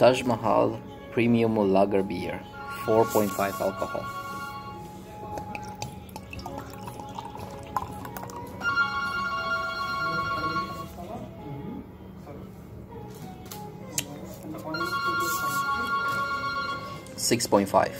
Taj Mahal Premium Lager Beer, 4.5 alcohol. Six point five.